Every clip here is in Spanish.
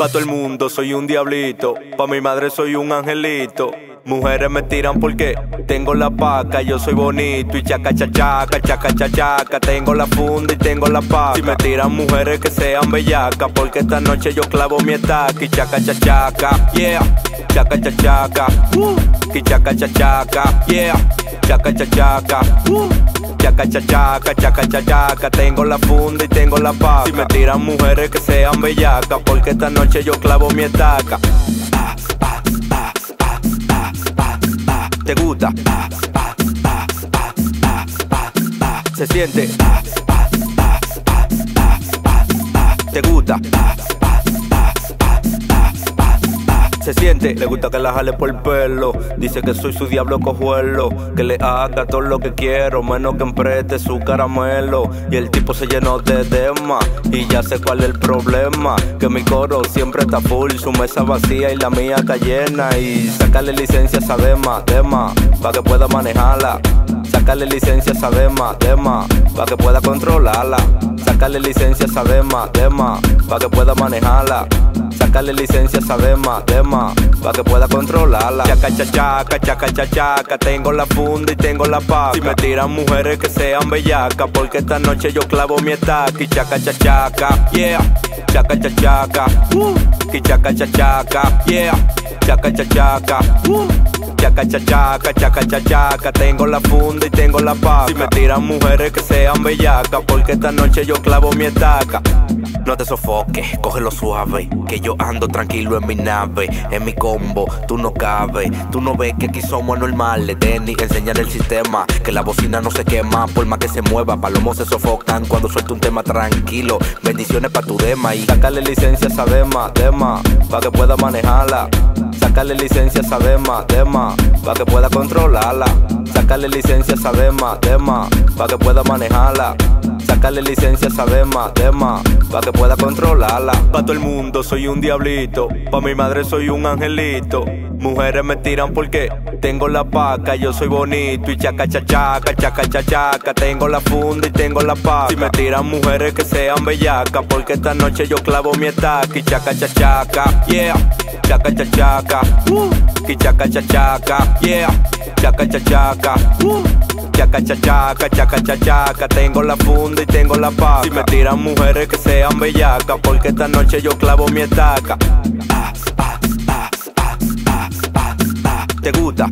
Pa' todo el mundo soy un diablito, pa' mi madre soy un angelito. Mujeres me tiran porque tengo la paca, yo soy bonito y chaca chachaca, chaca chachaca, tengo la funda y tengo la paca. Si me tiran mujeres que sean bellacas, porque esta noche yo clavo mi estaca y chaca chachaca, yeah, chaca chachaca, uh, y chaca chachaca, yeah, chaca chachaca. Chaca, chachaca, chaca, chachaca, tengo la funda y tengo la paca. Si me tiran mujeres que sean bellacas, porque esta noche yo clavo mi estaca. ¿Te gusta? ¿Se siente? ¿Te gusta? Siente, le gusta que la jale por el pelo. Dice que soy su diablo cojuelo. Que le haga todo lo que quiero, menos que empreste su caramelo. Y el tipo se llenó de dema. Y ya sé cuál es el problema. Que mi coro siempre está full, su mesa vacía y la mía está llena. Y sacarle licencia a Sadema, dema, pa' que pueda manejarla. Sacarle licencia a Sadema, dema, pa' que pueda controlarla. Sacarle licencia a Sadema, dema, pa' que pueda manejarla. Sacarle licencia a Sadema, dema, pa' que pueda controlarla. Chaca, chachaca, chaca, chachaca, tengo la funda y tengo la paca. Si me tiran mujeres que sean bellacas, porque esta noche yo clavo mi estaca chaca, chachaca, yeah, chaca, chachaca, uh, chaca, chachaca, yeah, chaca, chachaca, uh. Chaca, chachaca, chaca, chachaca, tengo la funda y tengo la paca. Si me tiran mujeres que sean bellacas, porque esta noche yo clavo mi estaca. No te sofoques, cógelo suave, que yo ando tranquilo en mi nave, en mi combo, tú no cabes, tú no ves que aquí somos normales, Denny, enseñar el sistema, que la bocina no se quema, por más que se mueva, palomos se sofocan cuando suelto un tema tranquilo, bendiciones pa' tu dema y sacarle licencia a Sadema, dema, pa' que pueda manejarla, sacarle licencia a Sadema, dema, pa' que pueda controlarla, sacarle licencia a Sadema, dema, pa' que pueda manejarla. Sacarle licencia a Sadema, dema, pa' que pueda controlarla. Pa' todo el mundo soy un diablito, pa' mi madre soy un angelito. Mujeres me tiran porque tengo la paca, yo soy bonito y chaca chachaca, chaca chachaca, tengo la funda y tengo la paca. Si me tiran mujeres que sean bellacas, porque esta noche yo clavo mi estaca y chaca chachaca, yeah, chaca chachaca, uh, y chaca chachaca, yeah, chaca chachaca, uh. Chaca, chachaca, chaca, chachaca, tengo la funda y tengo la paca. Si me tiran mujeres que sean bellacas, porque esta noche yo clavo mi estaca. ¿Te gusta?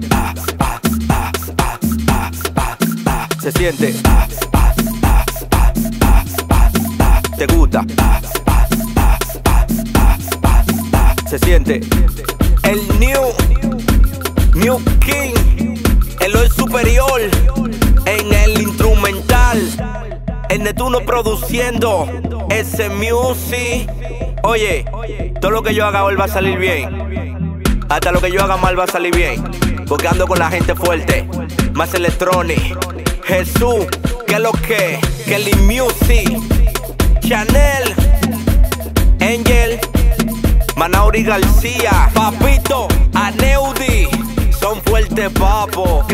¿Se siente? ¿Te gusta? ¿Se siente? El New, New King, 21 produciendo ese music. Oye, todo lo que yo haga hoy va a salir bien. Hasta lo que yo haga mal va a salir bien. Porque ando con la gente fuerte. Más electronic. Jesús, que lo que? Kelly Music. Chanel. Angel. Manauri García. Papito. Aneudi. Son fuertes, papo.